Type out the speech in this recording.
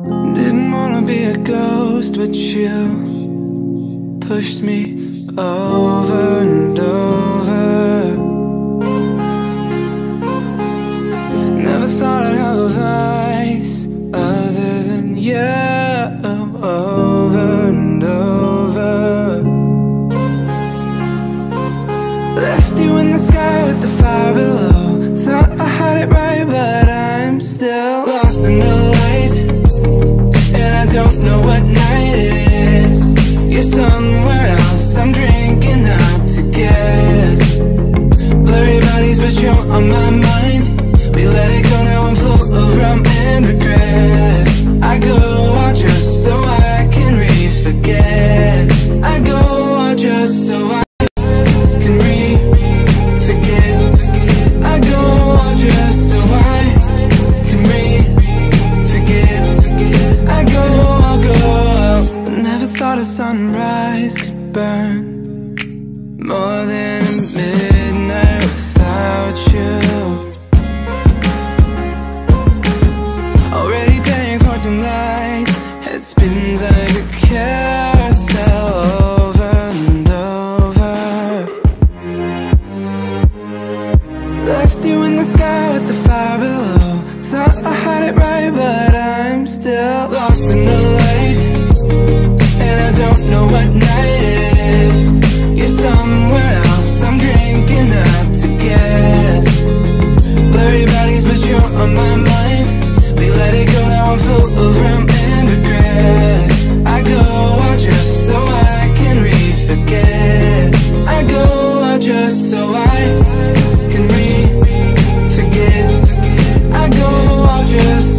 Didn't wanna be a ghost, but you pushed me over and over. Never thought I'd have a vice other than you over and over. Left you in the sky with the fire below. Thought I had it right, Bodies, but you're on my mind. We let it go, now I'm full of rum and regret. I go out just so I can re-forget. I go out just so I can re-forget. I go out just so I can re-forget. I go, I'll go. Out. Never thought a sunrise could burn It spins like a carousel over and over. Left you in the sky with the fire below. Thought I had it right but I'm still lost in the light. And I don't know what night just